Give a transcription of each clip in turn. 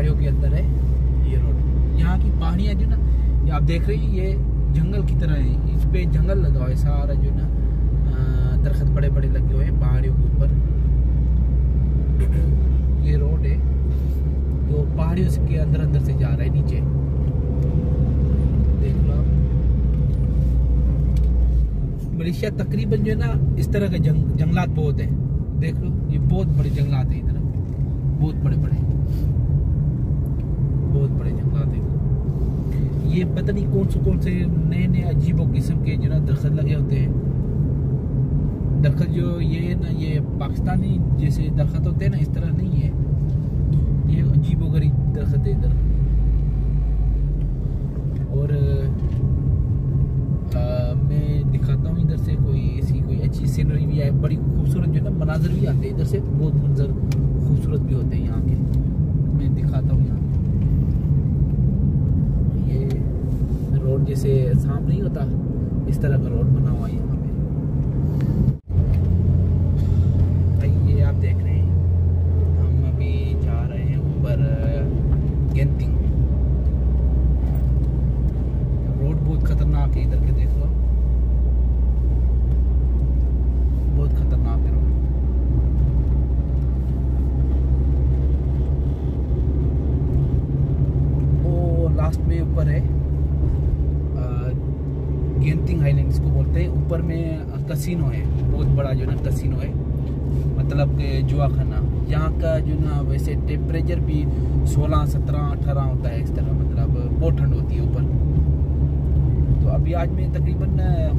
पहाड़ियों के अंदर है ये रोड यहाँ की पहाड़ियाँ जो ना ये आप देख रहे हैं ये जंगल की तरह है। इस पे जंगल लगा हुआ है सारा जो ना दरख्त बड़े बड़े लगे हुए हैं पहाड़ियों के ऊपर। ये रोड है। तो पहाड़ियों के अंदर अंदर से जा रहा है नीचे। देख लो आप। मलेशिया तकरीबन जो है ना इस तरह के जंग, जंगलात बहुत है। देख लो ये बहुत बड़े जंगलात है इधर। बहुत बड़े बड़े बहुत बड़े जंगलात है ये पता नहीं कौन से कौन से नए नए अजीब किस्म के जो ना दरख्त लगे होते हैं। दरख्त जो ये ना ये पाकिस्तानी जैसे दरख्त होते हैं ना इस तरह नहीं है। ये अजीबो गरीब दरख्त है इधर। और आ, मैं दिखाता हूँ इधर से कोई ऐसी कोई अच्छी सीनरी भी आए बड़ी खूबसूरत जो है ना मनाजर भी आते हैं इधर से बहुत मंजर खूबसूरत भी होते हैं यहाँ के। मैं दिखाता हूँ यहाँ ये रोड जैसे सांप नहीं होता, इस तरह का रोड बना हुआ है यहाँ पे। ये आप देख रहे हैं। हम अभी जा रहे हैं ऊपर गेंतिंग रोड बहुत खतरनाक है, इधर के देख लो। बहुत खतरनाक है रोड। लास्ट में ऊपर है। गेंतिंग आइलैंड इसको बोलते हैं। ऊपर में कसिनो है। बहुत बड़ा जो ना कसिनो है। मतलब कि जुआ खाना यहाँ का जो ना वैसे टेम्परेचर भी 16 17 18 होता है इस तरह मतलब बहुत ठंड होती है ऊपर। तो अभी आज मैं तकरीबन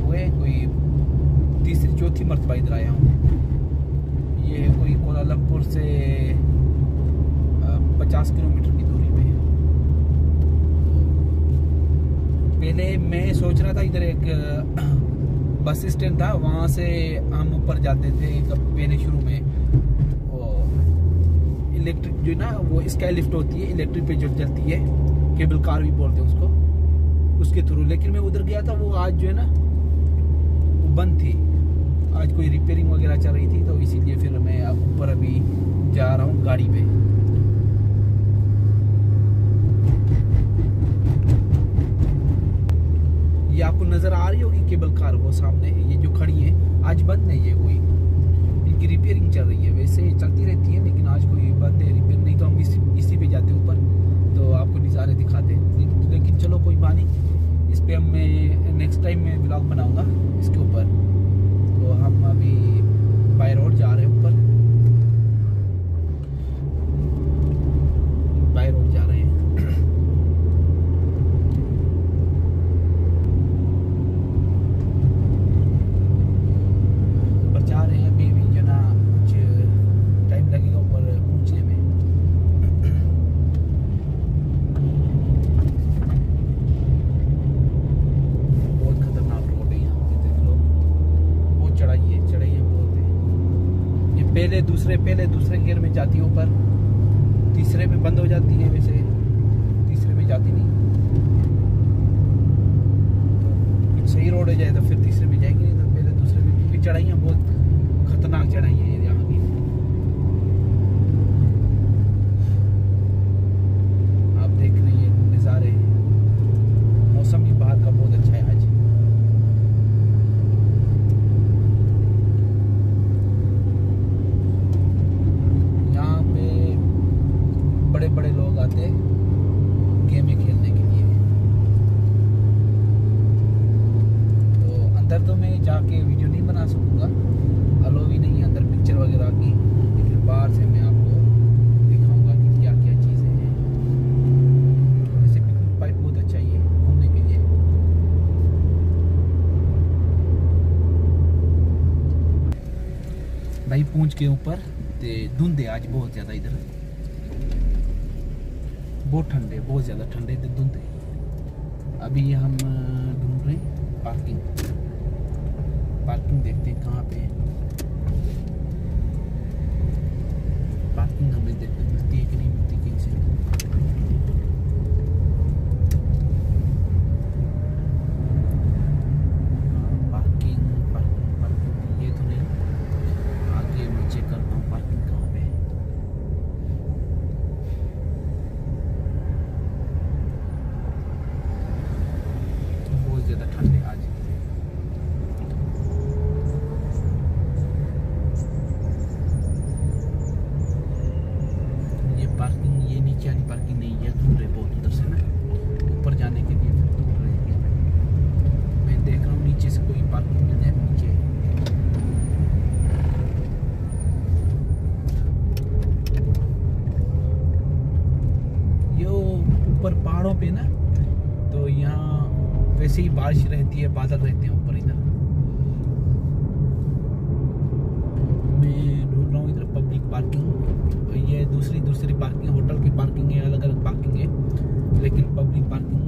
हुए कोई तीसरी, चौथी मरतबा इधर आया हूँ। ये कोई कोलालमपुर से पचास किलोमीटर की दूरी पहले मैं सोच रहा था इधर एक बस स्टैंड था, वहाँ से हम ऊपर जाते थे पहले शुरू में। इलेक्ट्रिक जो ना, वो स्काई लिफ्ट होती है, इलेक्ट्रिक पे जो चलती है, केबल कार भी बोलते हैं उसको, उसके थ्रू। लेकिन मैं उधर गया था, वो आज जो है ना बंद थी। आज कोई रिपेयरिंग वगैरह चल रही थी तो इसीलिए फिर मैं अब ऊपर अभी जा रहा हूँ गाड़ी पे ये आपको नज़र आ रही होगी केबल कार वो सामने। ये जो खड़ी है, आज बंद नहीं है कोई। इनकी रिपेयरिंग चल रही है। वैसे चलती रहती है, लेकिन आज कोई बंद है रिपेयर नहीं तो हम इसी इसी पे जाते ऊपर। तो आपको नज़ारे दिखाते लेकिन चलो, कोई बात नहीं। इस पर हम, मैं नेक्स्ट टाइम मैं ब्लॉग बनाऊँगा इसके ऊपर तो हम अभी बाय रोड जा रहे हैं ऊपर बाय रोड जा रहे हैं ऊपर जा रहे हैं अभी भी जो ना कुछ टाइम लगेगा ऊपर पहुँचने में बहुत खतरनाक रोड है यहाँ पे देख लो बहुत चढ़ाई है चढ़ाई है बहुत है ये पहले दूसरे पहले दूसरे गियर में जाती है ऊपर तीसरे में बंद हो जाती है, वैसे तीसरे में जाती नहीं। तो सही रोड हो, जाए तो फिर तीसरे में जाएगी नहीं तो पहले दूसरे में क्योंकि चढ़ाइयाँ बहुत खतरनाक चढ़ाई है यहाँ की आप देख रहे हैं नज़ारे मौसम भी बाहर का बहुत अच्छा है आज यहाँ पे बड़े बड़े लोग आते गेमें खेलने के लिए। तो अंदर तो मैं जाके वीडियो नहीं बना सकूँगा। अलो भी नहीं, अंदर पिक्चर वगैरह की। लेकिन बाहर से मैं आपको दिखाऊँगा कि क्या क्या चीज़ें हैं। वैसे पिकनिक पॉइंट बहुत अच्छा ही है घूमने के लिए। भाई पहुँच के ऊपर ते धुंध है आज बहुत ज़्यादा इधर। बहुत ठंडे, बहुत ज़्यादा ठंडे थे, धुंध अभी हम ढूंढ रहे हैं पार्किंग पार्किंग देखते हैं कहाँ पे पे ना तो यहाँ वैसे ही बारिश रहती है, बादल रहते हैं ऊपर इधर। मैं ढूंढ रहा हूँ इधर पब्लिक पार्किंग ये दूसरी दूसरी पार्किंग होटल की पार्किंग है अलग अलग पार्किंग है। लेकिन पब्लिक पार्किंग